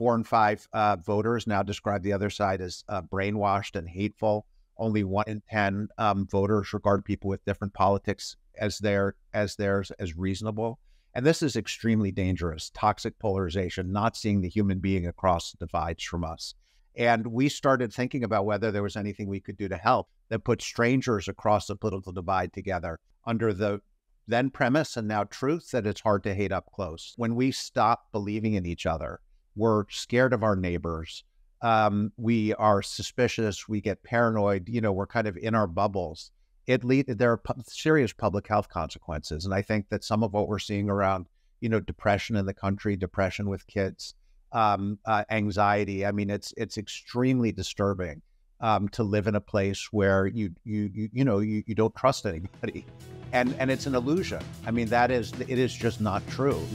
four and five uh, voters now describe the other side as uh, brainwashed and hateful. Only one in ten um, voters regard people with different politics as their as theirs as reasonable. And this is extremely dangerous. Toxic polarization, not seeing the human being across the divides from us. And we started thinking about whether there was anything we could do to help that put strangers across the political divide together under the then premise and now truth that it's hard to hate up close. When we stop believing in each other, we're scared of our neighbors. Um, we are suspicious. We get paranoid. You know, we're kind of in our bubbles. It lead there are pu- serious public health consequences, and I think that some of what we're seeing around, you know, depression in the country, depression with kids, um, uh, anxiety. I mean, it's it's extremely disturbing um, to live in a place where you you you, you know you, you don't trust anybody, and and it's an illusion. I mean, that is it is just not true.